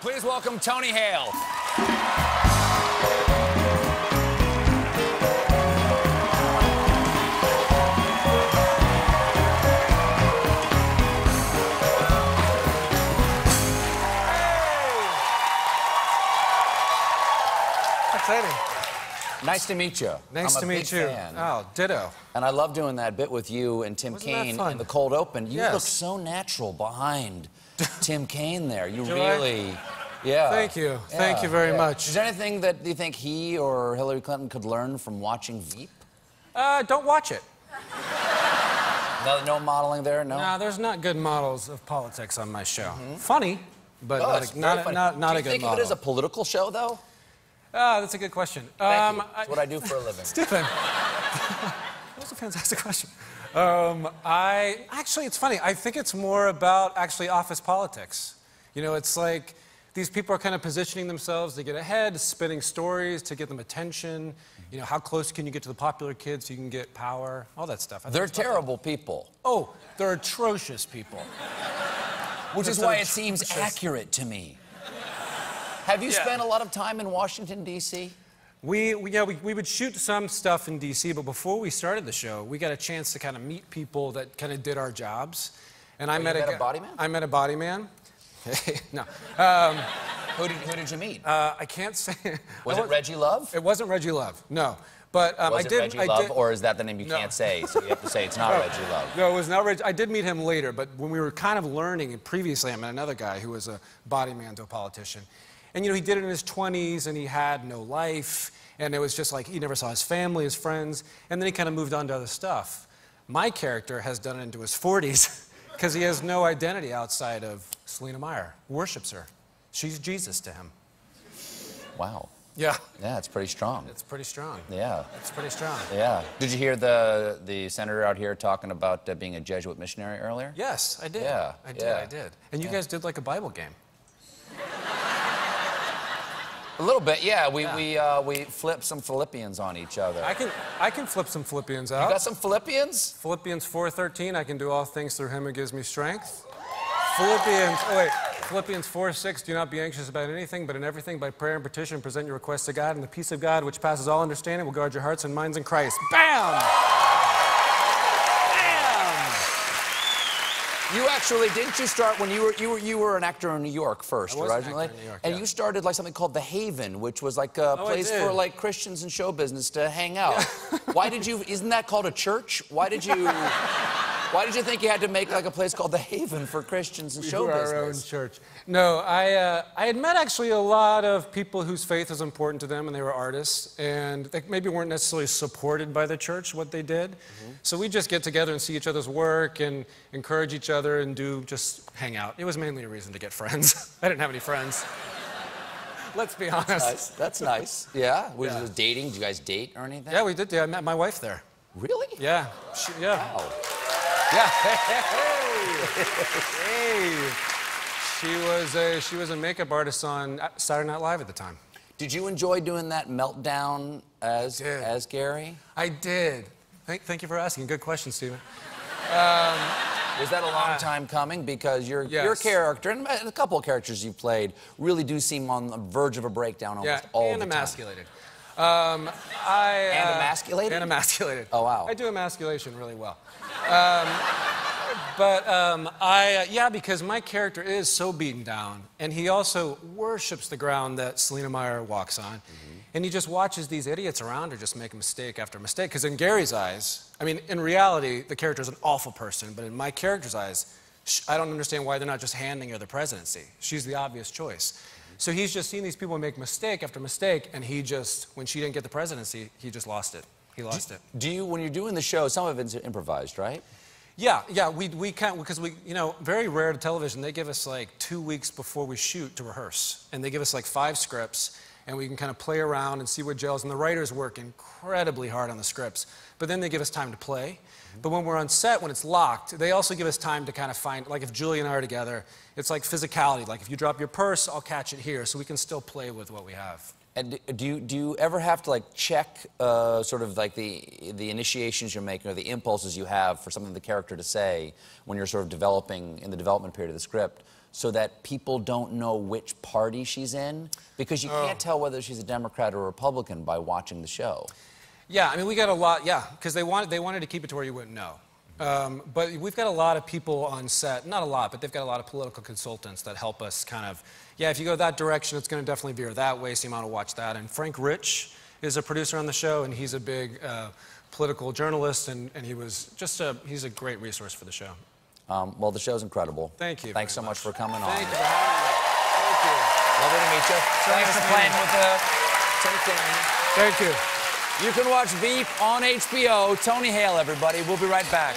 Please welcome Tony Hale. Nice to meet you. Nice I'm to meet you. fan. Oh, ditto. And I love doing that bit with you and Tim Kaine in the cold open. You Yes. look so natural behind Tim Kaine there. You Do I? really, yeah. Thank you. Thank you very yeah. much. Is there anything that you think he or Hillary Clinton could learn from watching Veep? Uh, don't watch it. No, no modeling there, no. No, there's not good models of politics on my show. Funny, but Oh, not, a, not, a, funny. not, not Do a you good think model. of it as a political show, though? Ah, that's a good question. Thank um, you. That's what I do for a living. Stephen, that was a fantastic question. Um, I actually, it's funny. I think it's more about actually office politics. You know, it's like these people are kind of positioning themselves to get ahead, spinning stories to get them attention. You know, how close can you get to the popular kids so you can get power? All that stuff. I They're it's terrible people, Oh, they're atrocious people. which is why it seems accurate to me. Have you Yeah. spent a lot of time in Washington, D.C.? We, we, yeah, we, we would shoot some stuff in DC, but before we started the show, we got a chance to kind of meet people that kind of did our jobs. And I Oh, you met, met a guy- body man? I met a body man. no, um, Who did, who did you meet? uh, I can't say. was I it Reggie Love? It wasn't Reggie Love. No, but um, Was I it did. Reggie I Love, did, or is that the name you No. can't say? So you have to say it's not Reggie Love. No, it was not Reggie. I did meet him later, but when we were kind of learning, and previously I met another guy who was a body man to a politician. And you know, he did it in his 20s and he had no life. And it was just like he never saw his family, his friends. And then he kind of moved on to other stuff. My character has done it into his 40s because he has no identity outside of Selina Meyer, worships her. She's Jesus to him. Wow. Yeah. Yeah, it's pretty strong. It's pretty strong. Yeah. It's pretty strong. Yeah. Did you hear the the senator out here talking about uh, being a Jesuit missionary earlier? Yes, I did. Yeah, I did. yeah. I did. And you Yeah. guys did like a Bible game. A little bit, yeah. We Yeah. we uh, we flipped some Philippians on each other. I can I can flip some Philippians out. you got some Philippians? Philippians 4:13, I can do all things through him who gives me strength. Philippians, oh wait, Philippians 4:6, do not be anxious about anything, but in everything by prayer and petition present your requests to God, and the peace of God, which passes all understanding, will guard your hearts and minds in Christ. Bam! You actually didn't you start when you were you were you were an actor in New York first an originally, actor in New York, and yeah. you started like something called the Haven, which was like a Oh, place for like Christians and show business to hang out. Why did you? Isn't that called a church? Why did you? Why did you think you had to make like a place called the Haven for Christians and We show were our own business? church. No, I, uh, I had met actually a lot of people whose faith was important to them, and they were artists, and they maybe weren't necessarily supported by the church, what they did. Mm-hmm. So we just get together and see each other's work and encourage each other and do just hang out. It was mainly a reason to get friends. I didn't have any friends. Let's be honest. Nice. That's nice. Yeah. Was Yeah. it dating? Did you guys date or anything? Yeah, we did. Yeah, I met my wife there. Really? Yeah. She, yeah. Wow. Yeah. Hey, hey. She was a she was a makeup artist on Saturday Night Live at the time. Did you enjoy doing that meltdown as as Gary? I did. Thank, thank you for asking. Good question, Stephen. Was that a long time coming? Because your your Uh, character and a couple of characters you've played really do seem on the verge of a breakdown almost Yeah, all and the time. And emasculated. Um, I, And uh, emasculated? And emasculated. Oh, wow. I do emasculation really well. Um, but um, I, uh, yeah, because my character is so beaten down, and he also worships the ground that Selina Meyer walks on. Mm-hmm. And he just watches these idiots around her just make mistake after mistake. Because in Gary's eyes, I mean, in reality, the character is an awful person, but in my character's eyes, I don't understand why they're not just handing her the presidency. She's the obvious choice. So he's just seen these people make mistake after mistake, and he just, when she didn't get the presidency, he just lost it. He lost it. Do you, when you're doing the show, some of it's improvised, right? Yeah, yeah, we, we can't, because we, you know, very rare to television, they give us like two weeks before we shoot to rehearse. And they give us like five scripts, and we can kind of play around and see what gels. And the writers work incredibly hard on the scripts. But then they give us time to play. Mm-hmm. But when we're on set, when it's locked, they also give us time to kind of find, like if Julie and I are together, it's like physicality. Like if you drop your purse, I'll catch it here, so we can still play with what we have. And do you, do you ever have to like check uh, sort of like the, the initiations you're making or the impulses you have for something the character to say when you're sort of developing in the development period of the script so that people don't know which party she's in? Because you can't tell whether she's a Democrat or a Republican by watching the show. Yeah, I mean, we got a lot, yeah, because they wanted, they wanted to keep it to where you wouldn't know. Um, but we've got a lot of people on set, not a lot, but they've got a lot of political consultants that help us kind of, yeah, if you go that direction, it's going to definitely veer that way, so you might want to watch that. And Frank Rich is a producer on the show, and he's a big uh, political journalist, and, and he was just a, he's a great resource for the show. Um, well, the show's incredible. Thank you Thanks so very much for much. coming Thank on. you for having me. Lovely to meet you. Thanks for nice playing with uh, Tim. Thank you. You can watch Veep on HBO. Tony Hale, everybody. We'll be right back.